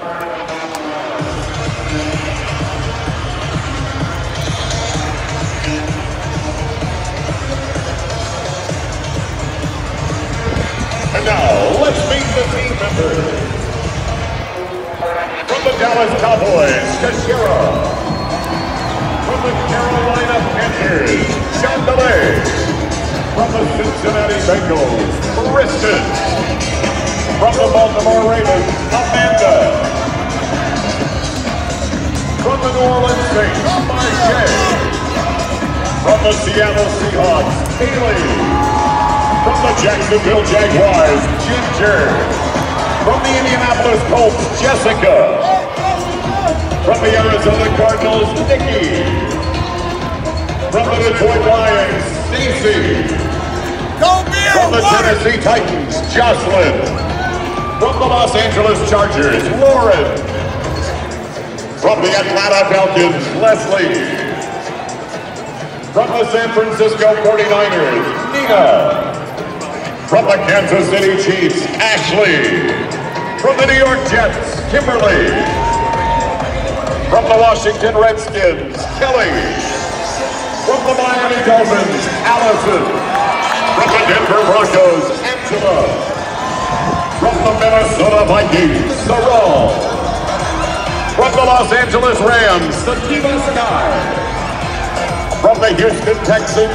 And now, let's meet the team members. From the Dallas Cowboys, Teixeira. From the Carolina Panthers, Chandelier. From the Cincinnati Bengals, Kristen. From the Baltimore Ravens, Amanda. From the New Orleans Saints, Marche. From the Seattle Seahawks, Haley. From the Jacksonville Jaguars, Ginger. From the Indianapolis Colts, Jessica. From the Arizona Cardinals, Nikki. From the Detroit Lions, Stacy. From the! Tennessee Titans, Jocelyn. From the Los Angeles Chargers, Lauren. From the Atlanta Falcons, Leslie. From the San Francisco 49ers, Nina. From the Kansas City Chiefs, Ashley. From the New York Jets, Kimberly. From the Washington Redskins, Kelly. From the Miami Dolphins, Allison. From the Denver Broncos, Angela. From the Minnesota Vikings, Saral. From the Los Angeles Rams, the Sativa Sky. From the Houston Texans,